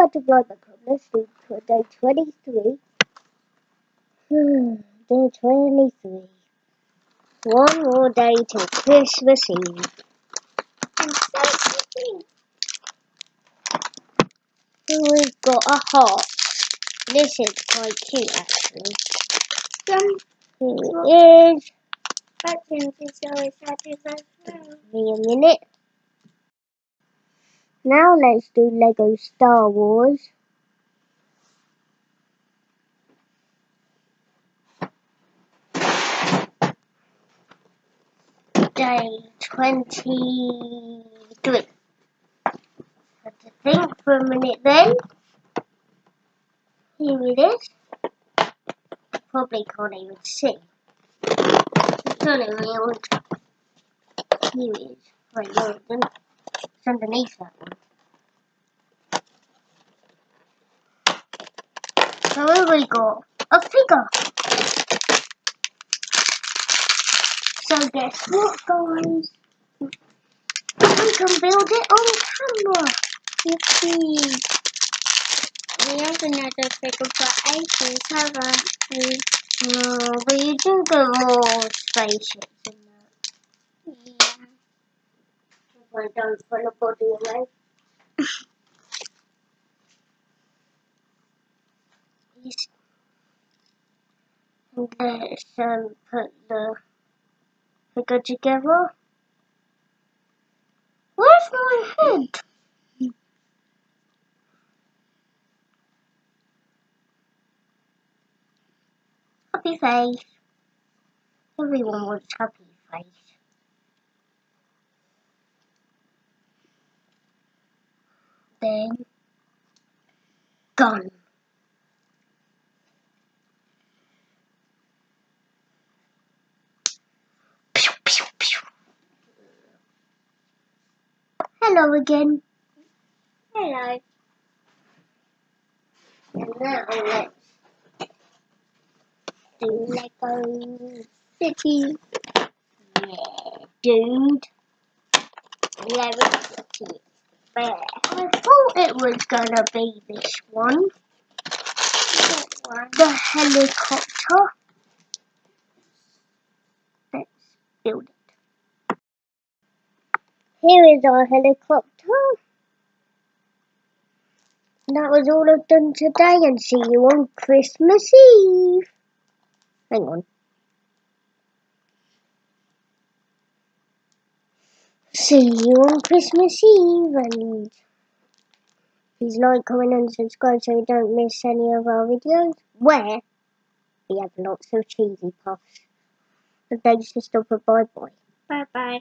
butterfly become? Let's do day 23. day 23. One more day till Christmas Eve. I'm so. We've got a heart. This is quite cute actually. Some Here it is. buttons is always happy as well. Give me a minute. Now let's do Lego Star Wars. Day 23. Have to think for a minute then. Here it is. Probably can't even see. It's only real. Here it is. Right, Underneath that one. So we go. A figure. So guess what, guys? We can build it on camera. Yippee. We have another figure for ages, have we? No, but you do get more spaceships in that. Yeah. I don't put the body away. Yes. And Let's um, put the figure together. Where's my head? Happy face. Everyone wants happy face. Pew, pew. Hello again. Hello. And now let's do Lego City. Yeah, dude. Lego City. Bear. I thought it was gonna be this one. The helicopter. Let's build it. Here is our helicopter. That was all I've done today and see you on Christmas Eve. Hang on. See you on Christmas Eve and please like, comment and subscribe so you don't miss any of our videos where we have lots of cheesy puffs. And thanks for stopping by. Bye. Bye bye.